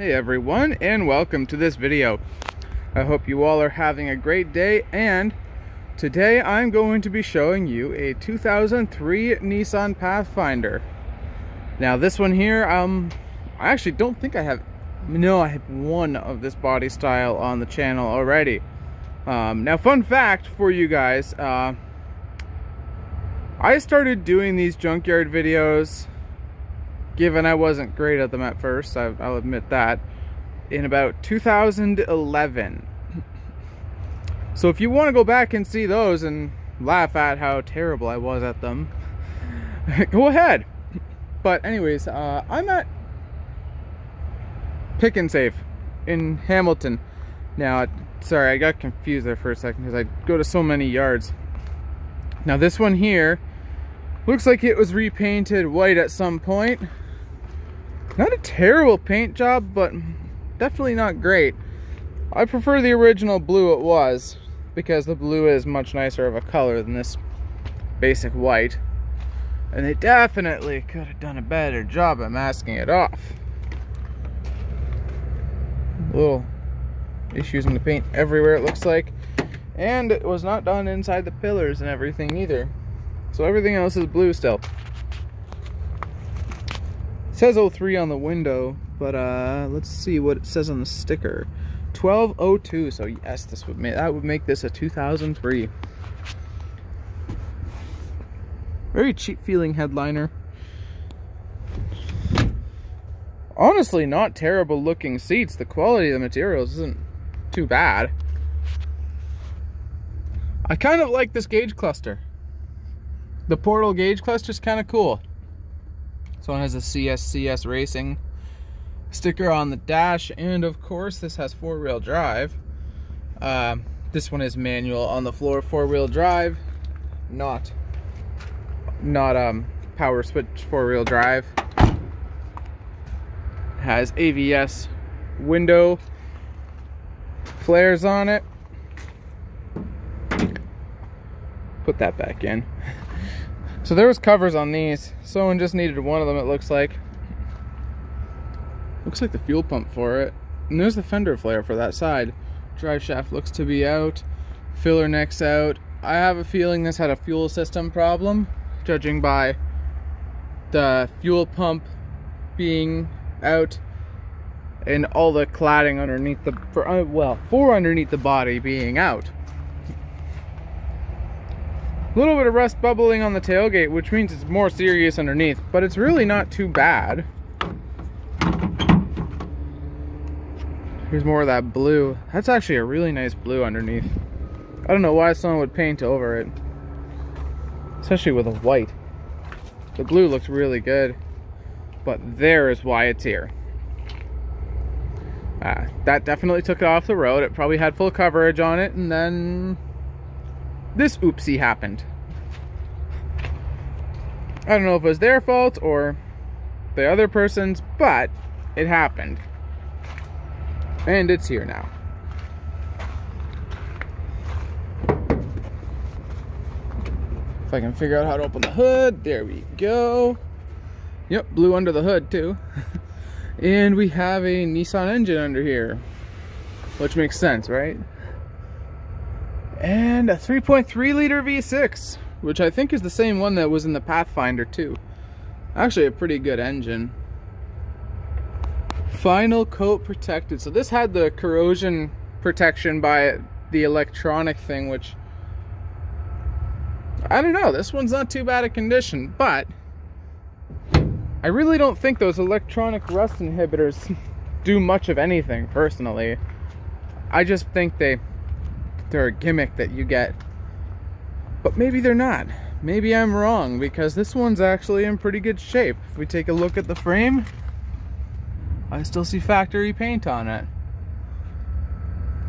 Hey everyone and welcome to this video. I hope you all are having a great day and today I'm going to be showing you a 2003 Nissan Pathfinder. Now this one here, um, I actually don't think I have, no I have one of this body style on the channel already. Um, now fun fact for you guys, uh, I started doing these junkyard videos given I wasn't great at them at first, I, will admit that, in about 2011. So if you want to go back and see those and laugh at how terrible I was at them, go ahead. But anyways, uh, I'm at Pick and Save in Hamilton. Now, sorry, I got confused there for a second because I go to so many yards. Now this one here looks like it was repainted white at some point. Not a terrible paint job, but definitely not great. I prefer the original blue it was, because the blue is much nicer of a color than this basic white. And they definitely could have done a better job at masking it off. Little issues in the paint everywhere it looks like. And it was not done inside the pillars and everything either. So everything else is blue still says 03 on the window, but uh, let's see what it says on the sticker. 1202, so yes, this would make that would make this a 2003. Very cheap feeling headliner. Honestly, not terrible looking seats. The quality of the materials isn't too bad. I kind of like this gauge cluster. The portal gauge cluster is kind of cool. So one has a CSCS Racing sticker on the dash, and of course this has four-wheel drive. Uh, this one is manual on the floor, four-wheel drive, not not um power switch four-wheel drive. Has AVS window flares on it. Put that back in. So there was covers on these. Someone just needed one of them, it looks like. Looks like the fuel pump for it. And there's the fender flare for that side. Drive shaft looks to be out. Filler neck's out. I have a feeling this had a fuel system problem, judging by the fuel pump being out and all the cladding underneath the, uh, well, four underneath the body being out. A little bit of rust bubbling on the tailgate, which means it's more serious underneath, but it's really not too bad. Here's more of that blue. That's actually a really nice blue underneath. I don't know why someone would paint over it. Especially with a white. The blue looks really good. But there is why it's here. Ah, that definitely took it off the road. It probably had full coverage on it and then this oopsie happened. I don't know if it was their fault or the other person's, but it happened. And it's here now. If I can figure out how to open the hood, there we go. Yep, blue under the hood too. and we have a Nissan engine under here, which makes sense, right? And a 3.3 liter V6, which I think is the same one that was in the Pathfinder too. Actually a pretty good engine. Final coat protected. So this had the corrosion protection by the electronic thing, which I don't know. This one's not too bad a condition, but I really don't think those electronic rust inhibitors do much of anything personally. I just think they they're a gimmick that you get. But maybe they're not. Maybe I'm wrong because this one's actually in pretty good shape. If we take a look at the frame, I still see factory paint on it.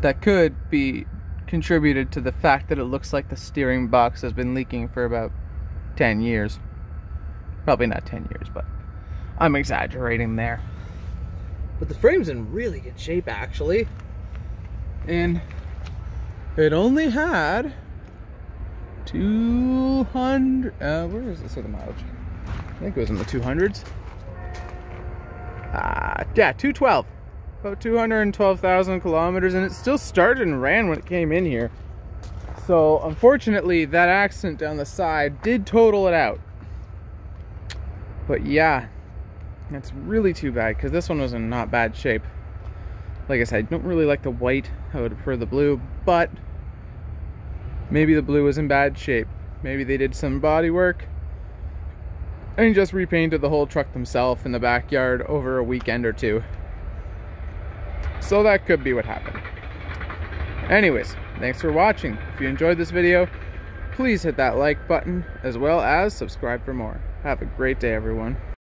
That could be contributed to the fact that it looks like the steering box has been leaking for about 10 years. Probably not 10 years, but I'm exaggerating there. But the frame's in really good shape actually. And it only had 200, uh, where is this other mileage? I think it was in the 200s. Ah, uh, yeah, 212. about 212,000 kilometers, and it still started and ran when it came in here. So unfortunately, that accident down the side did total it out. But yeah, that's really too bad because this one was in not bad shape. Like I said, I don't really like the white. I would prefer the blue, but maybe the blue was in bad shape. Maybe they did some body work and just repainted the whole truck themselves in the backyard over a weekend or two. So that could be what happened. Anyways, thanks for watching. If you enjoyed this video, please hit that like button as well as subscribe for more. Have a great day, everyone.